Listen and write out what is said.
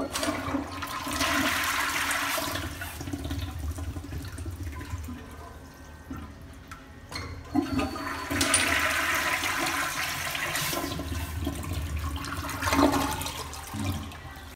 Okay.